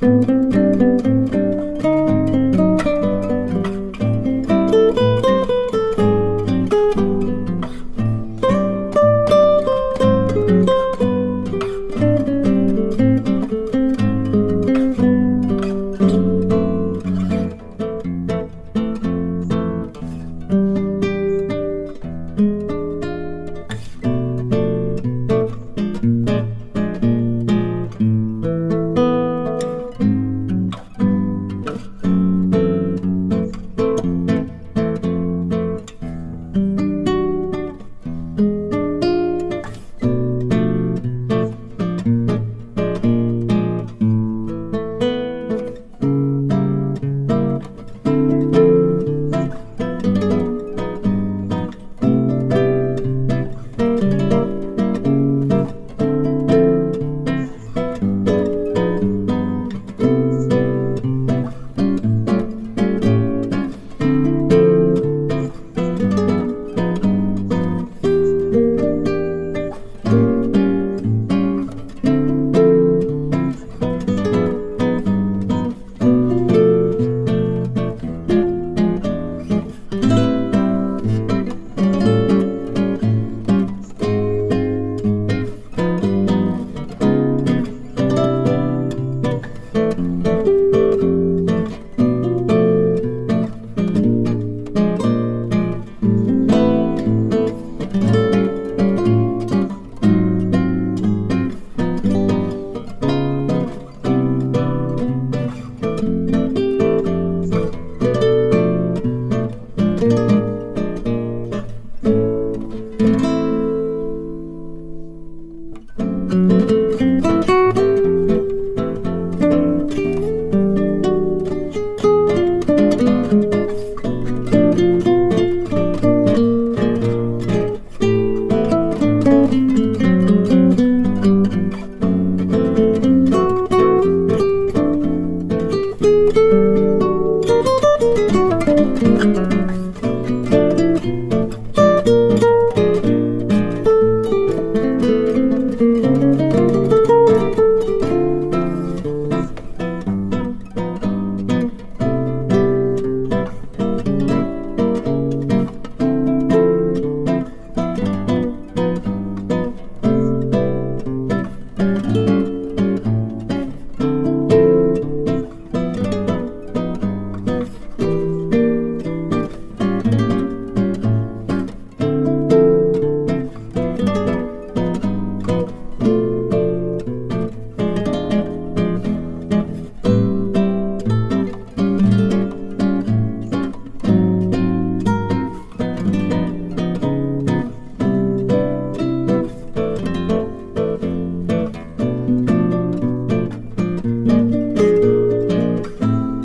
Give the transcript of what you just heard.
Música